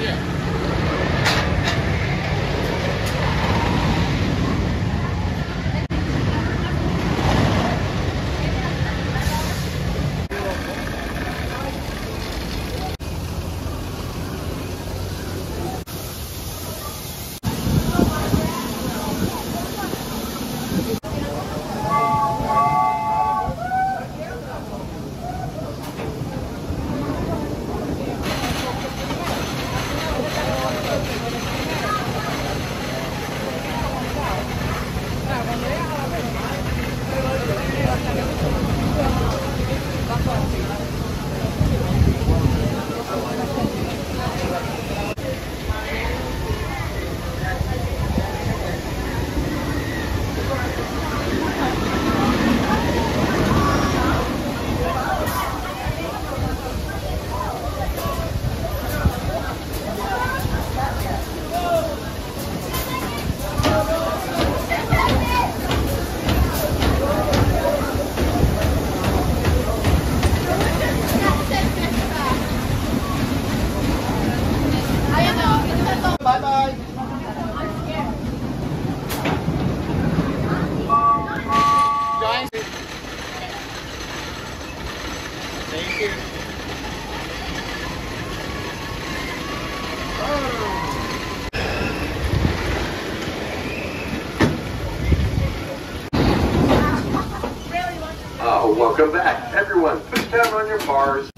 Yeah. Welcome back. Everyone, push down on your bars.